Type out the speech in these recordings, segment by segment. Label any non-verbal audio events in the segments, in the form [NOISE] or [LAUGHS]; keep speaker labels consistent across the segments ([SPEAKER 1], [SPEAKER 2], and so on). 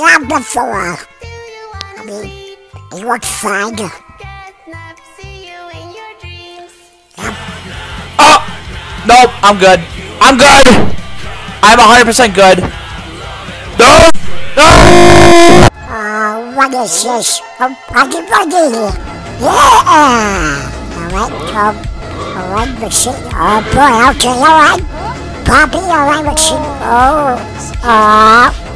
[SPEAKER 1] down before. I mean, he looks fine. Yep.
[SPEAKER 2] Oh! Nope, I'm good. I'm good! I'm 100% good. No! No!
[SPEAKER 1] Oh, what is this? Oh, Huggy Wuggy! Yeah! Alright, um, alright, machine. Oh boy, okay, alright. Poppy, alright, machine. Oh, with that is. Uh.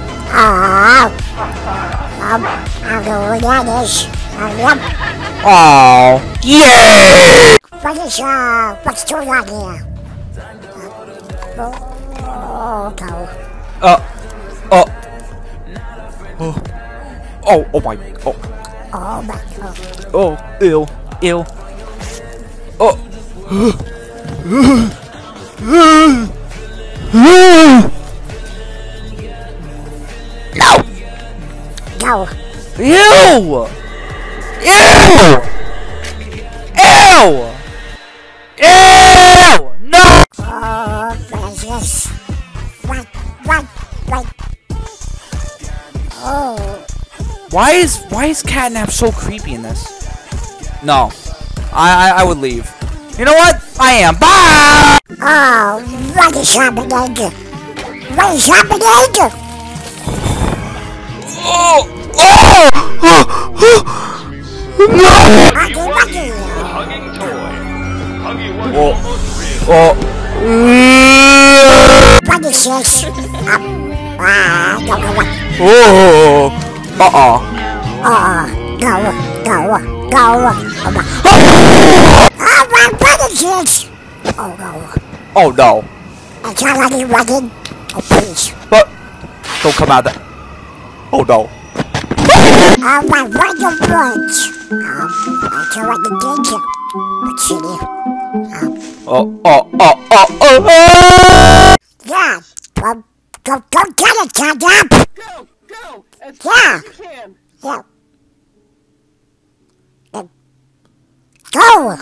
[SPEAKER 2] Oh, yay!
[SPEAKER 1] What is, uh, what's going on here? Uh, oh, no.
[SPEAKER 2] Uh, oh, oh, oh, oh my, oh,
[SPEAKER 1] Oh my god.
[SPEAKER 2] oh, ew, ew. Oh. Ew! Ew! Ew! Ew! No!
[SPEAKER 1] Oh? Oh,
[SPEAKER 2] Why is why is Catnap so creepy in this? No, I I, I would leave. You know what? I am. Bye.
[SPEAKER 1] oh, what is happening? What is happening?
[SPEAKER 2] Oh! Oh! no! Oh! Oh!
[SPEAKER 1] This? Um, ah, no, no, no.
[SPEAKER 2] Oh! Uh uh.
[SPEAKER 1] Oh, go, go, go. Oh, my. Oh, what is this? Oh, no.
[SPEAKER 2] Oh no!
[SPEAKER 1] It's already running. Oh, please.
[SPEAKER 2] But don't come out that. Oh no!
[SPEAKER 1] Oh, my, what the words? Um, I can't wait to get you. What's in here?
[SPEAKER 2] Oh oh oh oh oh! oh.
[SPEAKER 1] Yeah. Go, go, go get it, Cat Up.
[SPEAKER 3] Go, go, as
[SPEAKER 1] Yeah.
[SPEAKER 3] fast as you can.
[SPEAKER 1] Yeah. Uh, Go!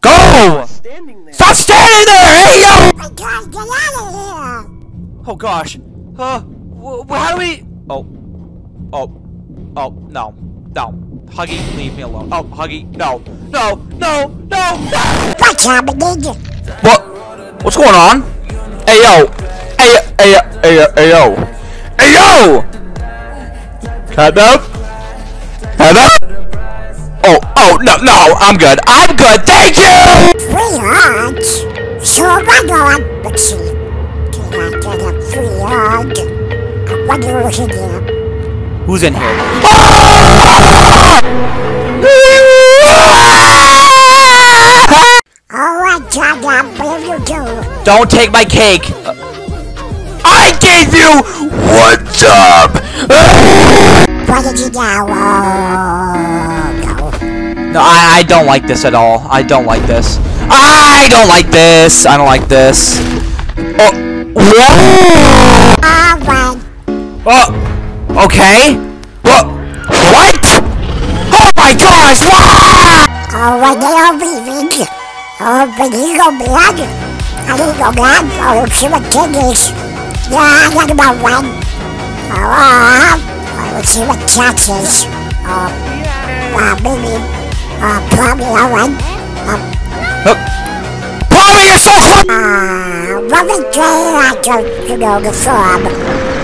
[SPEAKER 2] Go!
[SPEAKER 3] Standing there.
[SPEAKER 2] Stop standing there! Hey yo!
[SPEAKER 1] My God, get out of here!
[SPEAKER 2] Oh gosh. Uh, wh- wh- how do we? Oh, oh, oh no, no. Huggy, leave me alone. Oh, Huggy, no, no, no, no, no. What? What's going on? Hey yo, hey hey hey hey yo, hey yo! Cut up, cut up. Oh, oh no, no, I'm good. I'm good. Thank you.
[SPEAKER 1] Free hugs? Sure, why not? See. Can I get a free hug? I wonder who's in here.
[SPEAKER 2] Who's in here?
[SPEAKER 1] Alright, Cat Up, you do.
[SPEAKER 2] Don't take my cake. Uh, I gave you one job. [LAUGHS]
[SPEAKER 1] What did you do? Oh, no.
[SPEAKER 2] No, I, I don't like this at all. I don't like this. I don't like this. I don't like this. Oh, oh what?
[SPEAKER 1] Alright.
[SPEAKER 2] Oh, okay. What? What? Oh my gosh! What?
[SPEAKER 1] Alright, they are leaving. Oh, but you go blood. I need go blood. Oh, see what kid is. Yeah, I got about one. Oh, uh, oh, let's see what cat is. Oh, uh, maybe. Uh, probably alright. Um,
[SPEAKER 2] Bobby, you're so fun.
[SPEAKER 1] uh, what we try I don't, you know, the form.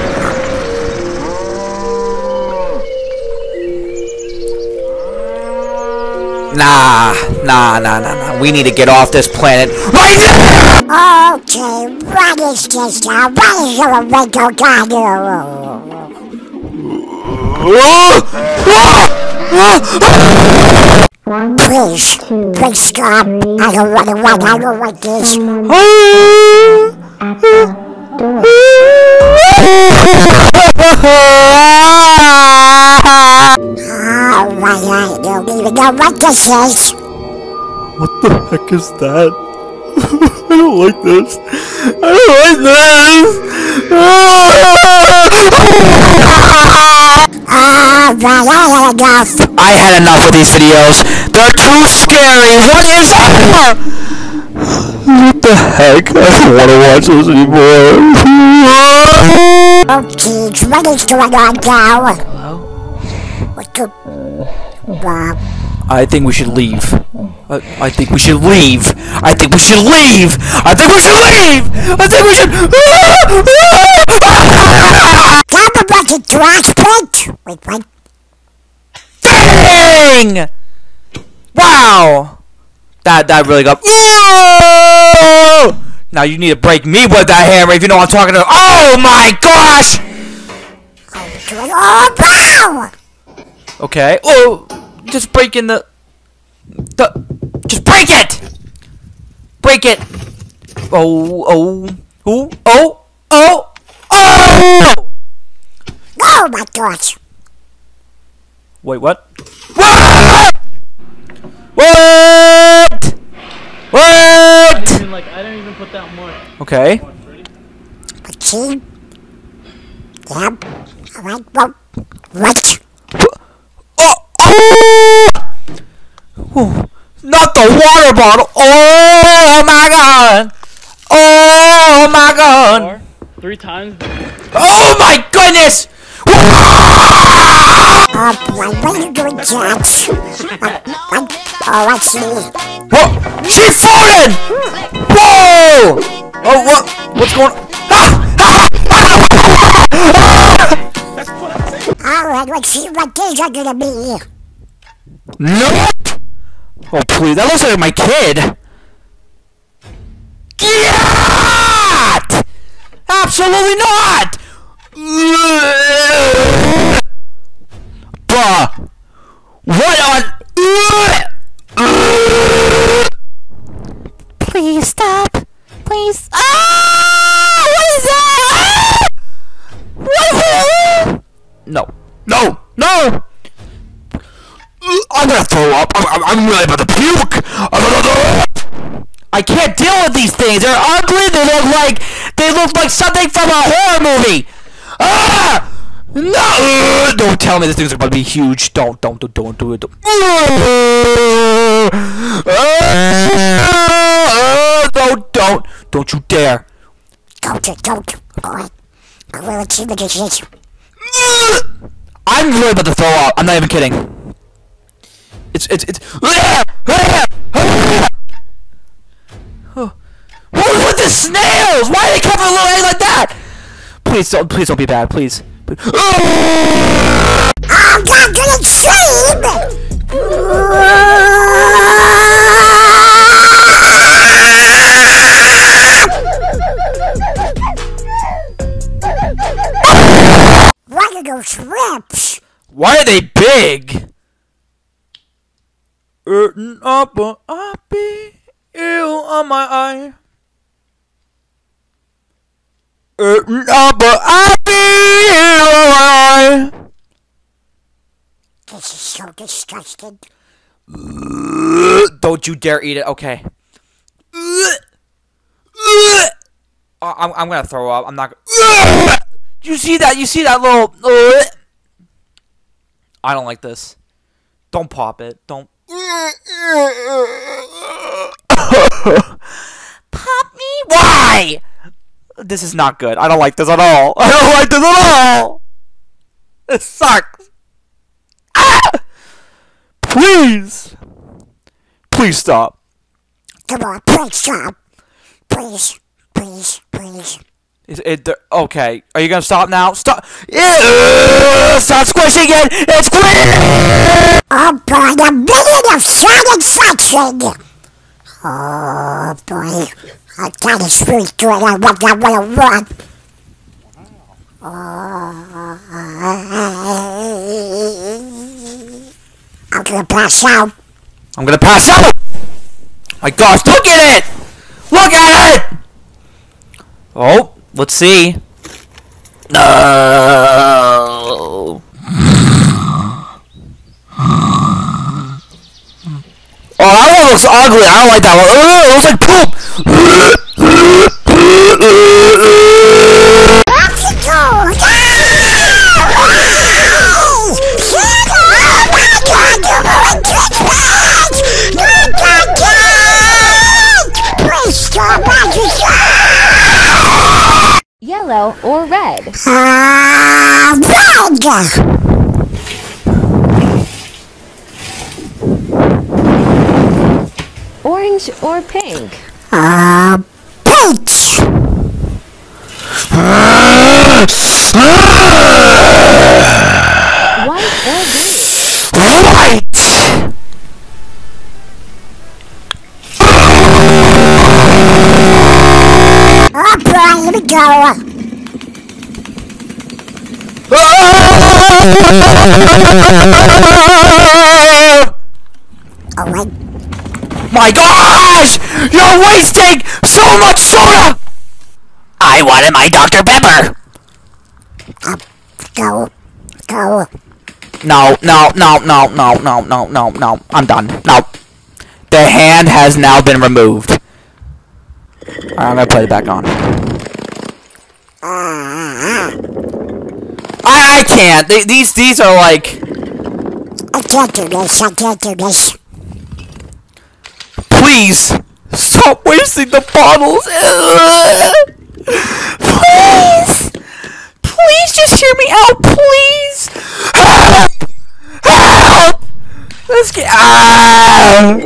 [SPEAKER 2] Nah, nah, nah, nah, nah. We need to get off this planet right now.
[SPEAKER 1] Okay, what is this now? What is your window got Please, please stop. I don't want to run. I don't like this. My, [LAUGHS] I don't even know what this is.
[SPEAKER 4] What the heck is that? [LAUGHS] I don't like this. I don't like this.
[SPEAKER 1] My, I had enough.
[SPEAKER 2] I had enough of these videos. They're too scary. What is that?
[SPEAKER 4] what the heck? I don't want to watch this anymore.
[SPEAKER 1] Oh, geez, what is going on now?
[SPEAKER 2] Hello?
[SPEAKER 1] What the...
[SPEAKER 2] I think we should leave. I, I think we should leave. I think we should leave. I think we should leave. I think we should.
[SPEAKER 1] Grab a bucket trash plate! Wait, what?
[SPEAKER 2] Dang! Wow! That that really got. Whoa! Now you need to break me with that hammer if you know what I'm talking about. Oh my gosh!
[SPEAKER 1] Oh, Good old oh, bow!
[SPEAKER 2] Okay. Oh, just break in the. The. Just break it! Break it! Oh, oh, oh, oh, oh, oh!
[SPEAKER 1] Oh my gosh!
[SPEAKER 2] Wait, what? What? What? What?
[SPEAKER 5] even like I didn't even put that mark.
[SPEAKER 2] Okay.
[SPEAKER 1] But see? Alright, well, what?
[SPEAKER 2] Oh, oh! Oh, Not the water bottle. Oh my god. Oh my god.
[SPEAKER 5] Or three times.
[SPEAKER 2] Oh my goodness.
[SPEAKER 1] Oh boy, what are you doing, Jax? What? What? Oh, I see.
[SPEAKER 2] Whoa! She fallen! Whoa! Oh, what? What's going on?
[SPEAKER 1] Alright, let's see what these are gonna be.
[SPEAKER 2] Nope! Oh, please. That looks like my kid. Get! Absolutely not! Bruh. What on... Please stop. Please. Ah! What is that? Ah! What? No. No. No! I'm gonna throw up. I'm, I'm, I'm really about to puke. I'm gonna throw up. I can't deal with these things. They're ugly. They look like they look like something from a horror movie. Ah! No! Ugh, Don't tell me this thing's about to be huge. Don't, don't, don't, don't do it. Don't. [LAUGHS] No, don't. Don't you dare.
[SPEAKER 1] Don't, don't, boy. I will achieve the decision.
[SPEAKER 2] I'm really about to throw up. I'm not even kidding. It's it's it's. [LAUGHS] What is with the snails? Why do they cover a little egg like that? Please don't, please don't be bad, please.
[SPEAKER 1] I'm gonna sleep! What are those?
[SPEAKER 2] Why are they big? Eating up a ill on my eye. Eating up a ill on my eye.
[SPEAKER 1] This is so disgusting.
[SPEAKER 2] Don't you dare eat it. Okay. Uh, I'm, I'm gonna throw up. I'm not. You see that? You see that little? I don't like this. Don't pop it. Don't. pop me? Why? This is not good. I don't like this at all. [LAUGHS] I don't like this at all. This sucks. Ah! Please. Please stop.
[SPEAKER 1] Come on, please stop. Please, please, please.
[SPEAKER 2] Is it okay? Are you gonna stop now? Stop! Ew! Stop squishing it! It's clear!
[SPEAKER 1] Oh boy, a minute of satisfaction! Oh boy, I gotta squeeze to it. I want that what I want. I'm gonna pass out.
[SPEAKER 2] I'm gonna pass out! My gosh, look at it! Look at it! Oh, let's see. No. Oh, that one looks ugly. I don't like that one. Ugh, it looks like poop.
[SPEAKER 1] Please stop, I just...
[SPEAKER 6] Yellow yellow, or red?
[SPEAKER 1] Uh, red.
[SPEAKER 6] Orange or pink?
[SPEAKER 1] Uh, peach.
[SPEAKER 6] White or blue?
[SPEAKER 2] Right!
[SPEAKER 1] Oh boy, here we go. Oh wait,
[SPEAKER 2] My gosh! You're wasting so much soda! I wanted my Dr. Pepper!
[SPEAKER 1] go, go.
[SPEAKER 2] No, no, no, no, no, no, no, no, no. I'm done. No. The hand has now been removed. Alright, I'm gonna put it back on. I, I can't. These these are like
[SPEAKER 1] I can't do this, I can't do this.
[SPEAKER 2] Please stop wasting the bottles. Please. Please just hear me out, please. Help! Help! Let's get ah!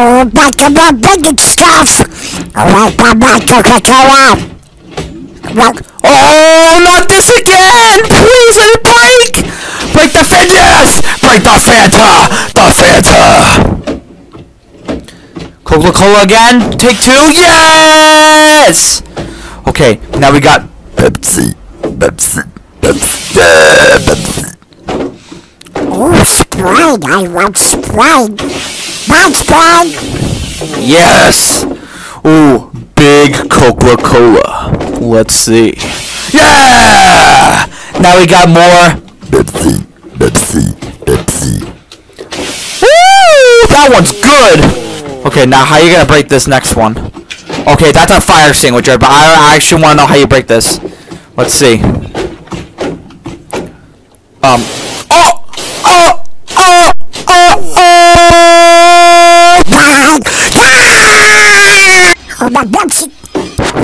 [SPEAKER 1] Oh, back to my big stuff. Alright, bye bye, Coca-Cola.
[SPEAKER 2] Oh, not this again! Please let it break! Break the Fanta! Break the Fanta! The Fanta! Coca-Cola again? Take two? Yes! Okay, now we got Pepsi. Pepsi. Pepsi. Pepsi.
[SPEAKER 1] Oh, Sprite. I want Sprite. Bye, Sprite.
[SPEAKER 2] Yes! Ooh, big Coca-Cola. Let's see. Yeah! Now we got more That one's good! Okay, now how are you gonna break this next one? Okay, that's a fire extinguisher, but I, I actually want to know how you break this. Let's see. Um. Oh! Oh! Oh! Oh! Oh!
[SPEAKER 1] Oh, my Pepsi.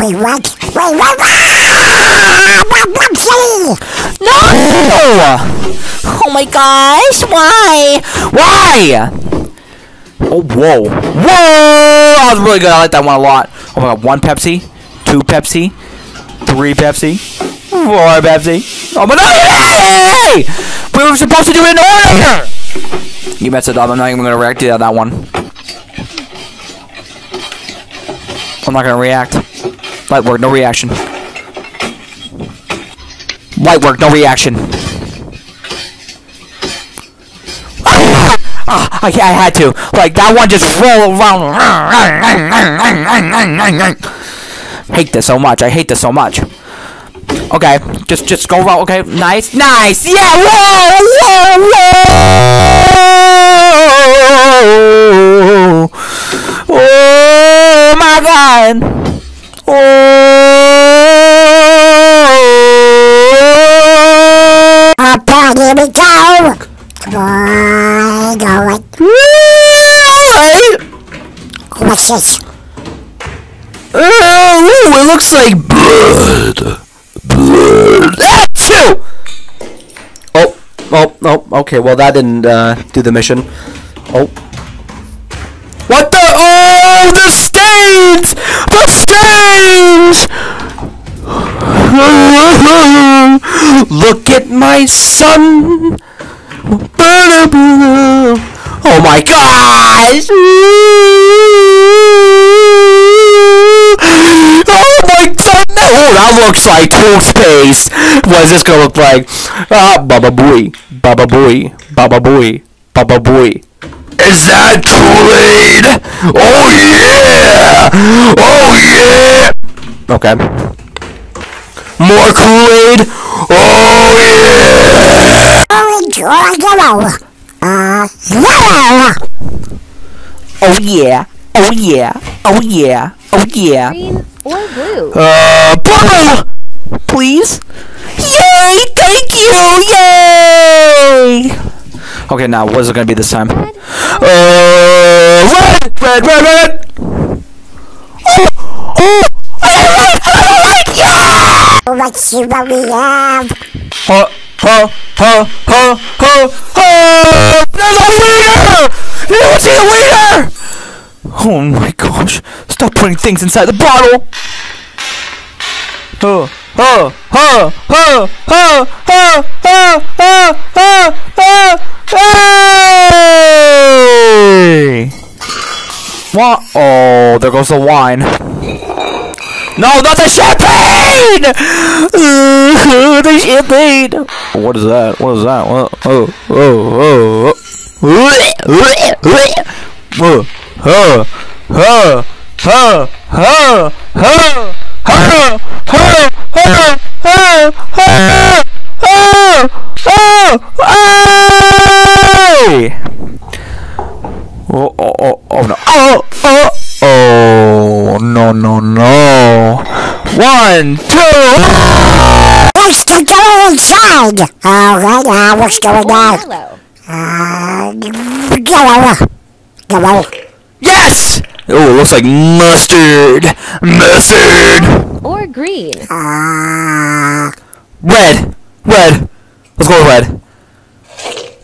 [SPEAKER 1] Wait, what? Wait, what? My.
[SPEAKER 2] No! Oh my gosh, why? Why? Oh, whoa. Whoa! That was really good. I like that one a lot. Oh my god, one Pepsi, two Pepsi, three Pepsi, four Pepsi. Oh my god! Hey! We were supposed to do it in order! You messed it up. I'm not even gonna react to that one. I'm not gonna react. Light work, no reaction. Light work, no reaction. Ah! Ah, I, I had to. Like, that one just rolled around. hate this so much. I hate this so much. Okay, just just go roll. Okay, nice, nice. Yeah, whoa, whoa, whoa. Oh,
[SPEAKER 1] it
[SPEAKER 2] looks like blood. Blood. Achoo!
[SPEAKER 4] Oh, oh, oh, okay, well that didn't uh, do the mission. Oh,
[SPEAKER 2] What the? Oh, the stains! The stains! [LAUGHS] Look at my son. Oh my gosh! Oh my god! Oh, that looks like toothpaste. What is this gonna look like? Ah, Baba Booey, Baba Booey, Baba Booey, Baba Booey. Is that Kool-Aid? Oh yeah! Oh yeah! Okay. More Kool-Aid? Oh yeah!
[SPEAKER 1] Yellow? Uh, yellow.
[SPEAKER 2] Oh yeah! Oh yeah! Oh yeah! Oh yeah!
[SPEAKER 6] Green or blue?
[SPEAKER 2] Uh, blue! Please? Yay! Thank you! Yay! Okay, now what is it gonna be this time? Uh, red! red, red, red. Oh, oh, I got it right, I got it yeah!
[SPEAKER 1] Let's see what we have.
[SPEAKER 2] Huh, huh, huh, huh, huh, huh! There's a wiener! Anyone see the wiener? Oh my gosh! Stop putting things inside the bottle! Huh, huh, huh, huh, huh, huh, huh, huh, huh, huh, hey! What? Oh, there goes the wine. No, not the champagne! Uh, the champagne! What is that? What is that? What? Oh, oh, oh, oh. Uh, huh, huh, huh, huh, huh, huh, huh, huh, huh, huh, huh, hey! Oh, oh, oh, oh no. Oh, oh, oh, no, no, no. One, two.
[SPEAKER 1] Let's to go inside. Alright, now what's going on?
[SPEAKER 6] Hello.
[SPEAKER 1] Uh, yellow. Yellow.
[SPEAKER 2] Yes! Oh, it looks like mustard. Mustard.
[SPEAKER 6] Or green.
[SPEAKER 1] Uh,
[SPEAKER 2] Red. Red. Let's go with red.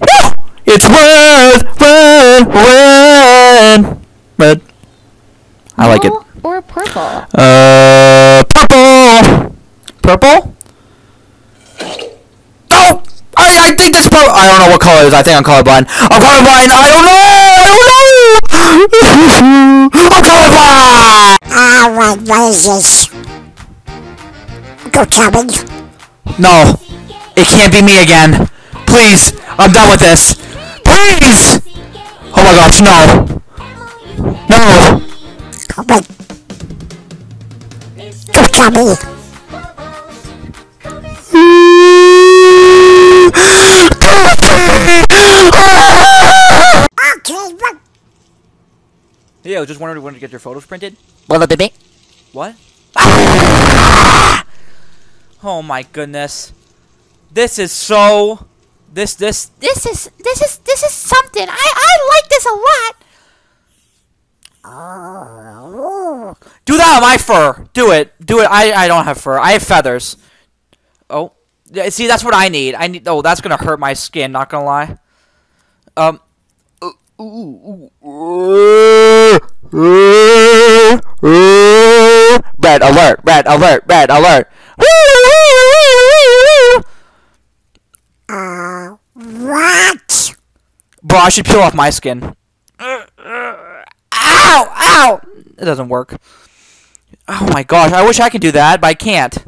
[SPEAKER 2] Woo! It's red, red, red. Red. I like it.
[SPEAKER 6] Or purple.
[SPEAKER 2] Uh, purple. Purple? Oh! I, I think this purple. I don't know what color it is. I think I'm colorblind. I'm colorblind. I don't know. I don't know. [LAUGHS] I'm colorblind.
[SPEAKER 1] alright, what is this? Go tell.
[SPEAKER 2] No, it can't be me again. Please, I'm done with this. Please. Oh my gosh, no. No.
[SPEAKER 1] Go. Okay, what?
[SPEAKER 2] Yeah, I was just wondering when to get your photos printed.
[SPEAKER 6] Well, baby.
[SPEAKER 2] What? Oh my goodness. This is so this this this is this is this is something. I I like this a lot. On my fur. Do it. Do it. I I don't have fur. I have feathers. Oh. Yeah, see that's what I need. I need Oh, that's going to hurt my skin, not going to lie. Um ooh, ooh, ooh. Red alert, red alert, red alert.
[SPEAKER 1] Uh, what?
[SPEAKER 2] Bro, I should peel off my skin. Ow! Ow! It doesn't work. Oh my gosh, I wish I could do that, but I can't.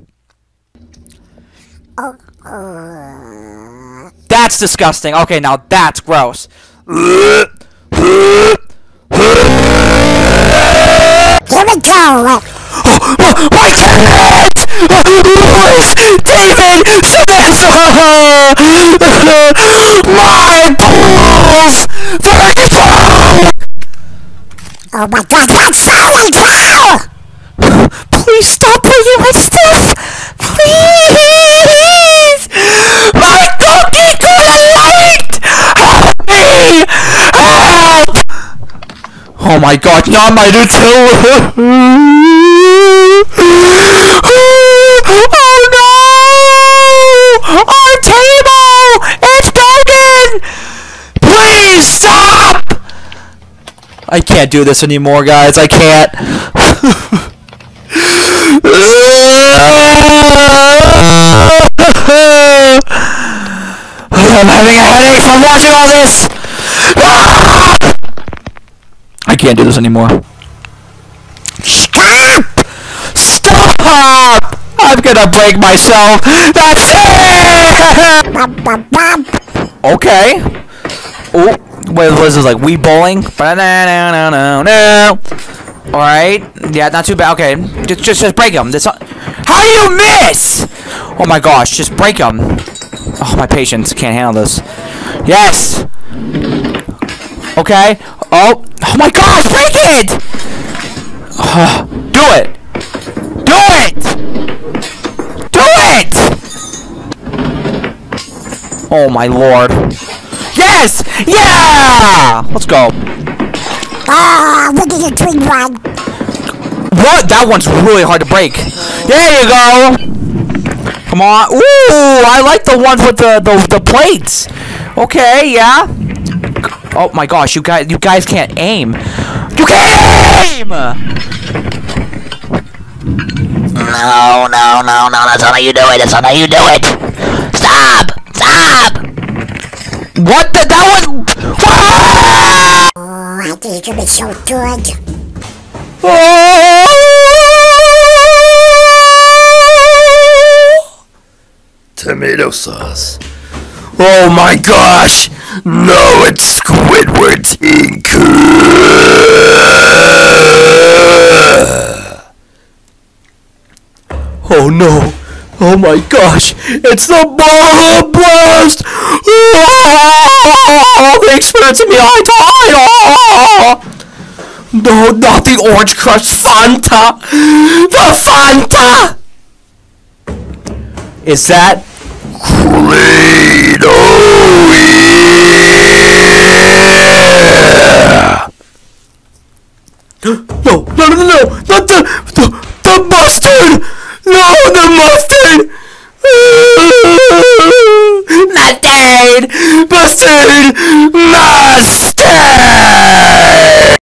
[SPEAKER 2] That's disgusting. Okay, now that's gross.
[SPEAKER 1] Here we go.
[SPEAKER 2] Oh my cat! Louis! David! Samantha! My balls!
[SPEAKER 1] Oh my god, what's falling down?
[SPEAKER 2] Please stop bringing my stuff! Please! My cookie cola light! Help me! Help! Oh my god, not my Nutella! oh no! Our table! It's broken! Please stop! I can't do this anymore, guys. I can't. [LAUGHS] I'm having a headache from watching all this. I can't do this anymore. Stop! Stop! I'm gonna break myself. That's it. Okay. Oh, wait, what is this like we bowling? No. All right. Yeah, not too bad. Okay, just just, just break them. This. How do you miss? Oh my gosh, just break them. Oh, my patience can't handle this. Yes. Okay. Oh. Oh my gosh, break it. Uh, do it. Do it. Do it. Oh my lord. Yes! Yeah! Let's go.
[SPEAKER 1] Oh, look at the twin one.
[SPEAKER 7] What? That one's really hard to break. There you go. Come on. Ooh, I like the ones with the, the, the plates. Okay, yeah. Oh my gosh, you guys you guys can't aim. You can't aim!
[SPEAKER 8] No, no, no, no, that's not how you do it. That's not how you do it. Stop! Stop!
[SPEAKER 7] What the that was
[SPEAKER 1] Oh, I think it's gonna be so good.
[SPEAKER 2] Tomato sauce. Oh my gosh! No, it's Squidward's ink. Oh no! Oh my gosh! It's the Baja Blast! Oh, they experiencing me high tide! Oh! No, not the Orange Crush Fanta! The Fanta!
[SPEAKER 7] Is that
[SPEAKER 2] Clean, oh yeah! [GASPS] No, no, no, no, no, not the, the, the mustard! No, the mustard! [LAUGHS] Mustard! Mustard!